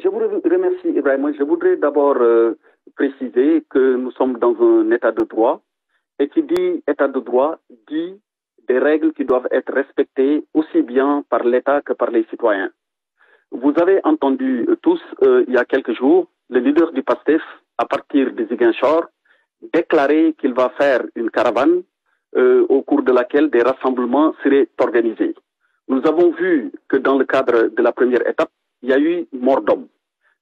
je vous remercie, Ibrahim. Je voudrais d'abord euh, préciser que nous sommes dans un état de droit et qui dit état de droit dit des règles qui doivent être respectées aussi bien par l'État que par les citoyens. Vous avez entendu tous, euh, il y a quelques jours, le leader du PASTEF, à partir de Ziguinchor, déclarer qu'il va faire une caravane euh, au cours de laquelle des rassemblements seraient organisés. Nous avons vu que dans le cadre de la première étape, il y a eu mort d'homme.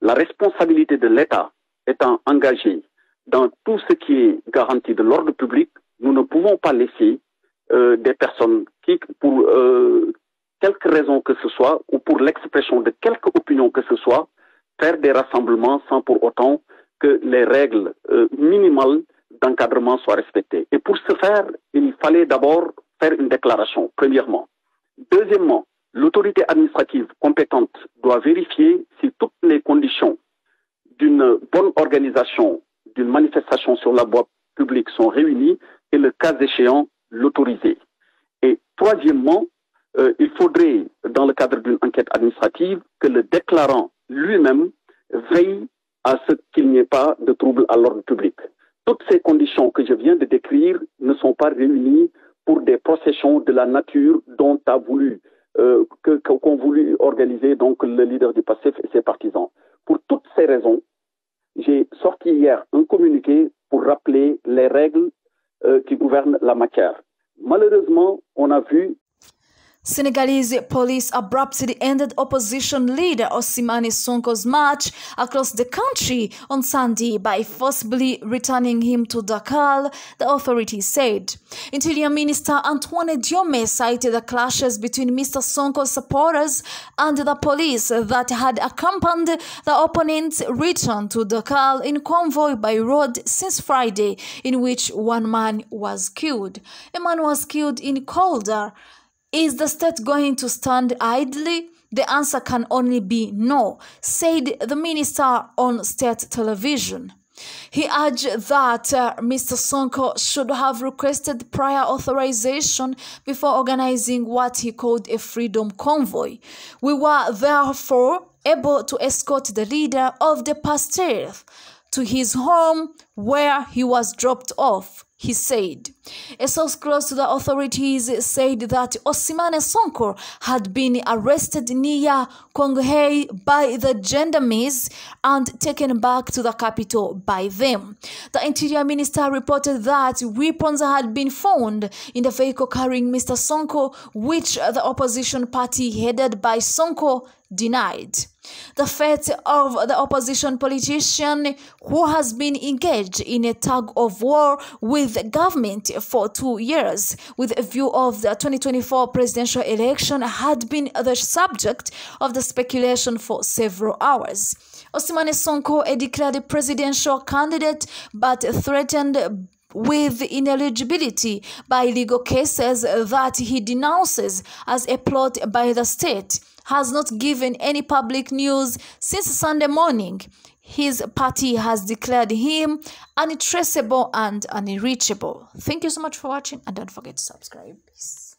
La responsabilité de l'État étant engagée dans tout ce qui est garantie de l'ordre public, nous ne pouvons pas laisser euh, des personnes qui, pour euh, quelque raison que ce soit, ou pour l'expression de quelque opinion que ce soit, faire des rassemblements sans pour autant que les règles euh, minimales d'encadrement soient respectées. Et pour ce faire, il fallait d'abord faire une déclaration, premièrement. Deuxièmement, l'autorité administrative compétente doit vérifier si toutes les conditions d'une bonne organisation d'une manifestation sur la voie publique sont réunies et le cas échéant l'autoriser. Et troisièmement, euh, il faudrait, dans le cadre d'une enquête administrative, que le déclarant lui-même veille à ce qu'il n'y ait pas de trouble à l'ordre public. Toutes ces conditions que je viens de décrire ne sont pas réunies pour des processions de la nature dont a voulu euh, qu'ont voulu organiser donc le leader du PASSEF et ses partisans. Pour toutes ces raisons, j'ai sorti hier un communiqué pour rappeler les règles euh, qui gouvernent la matière. Malheureusement, on a vu Senegalese police abruptly ended opposition leader Ousmane Sonko's march across the country on Sunday by forcibly returning him to Dakar, the authorities said. Interior Minister Antoine Diome cited the clashes between Mr. Sonko's supporters and the police that had accompanied the opponent's return to Dakar in convoy by road since Friday, in which one man was killed. A man was killed in Kolda. Is the state going to stand idly? The answer can only be no, said the minister on state television. He urged that uh, Mr. Sonko should have requested prior authorization before organizing what he called a freedom convoy. We were therefore able to escort the leader of the Pastef to his home where he was dropped off he said. A source close to the authorities said that Ousmane Sonko had been arrested near Koungheul by the gendarmes and taken back to the capital by them. The interior minister reported that weapons had been found in the vehicle carrying Mr. Sonko, which the opposition party headed by Sonko denied. The fate of the opposition politician who has been engaged in a tug of war with the government for two years with a view of the 2024 presidential election had been the subject of the speculation for several hours. Ousmane Sonko, a declared presidential candidate but threatened with ineligibility by legal cases that he denounces as a plot by the state has not given any public news since Sunday morning. His party has declared him untraceable and unreachable. Thank you so much for watching and don't forget to subscribe. Peace.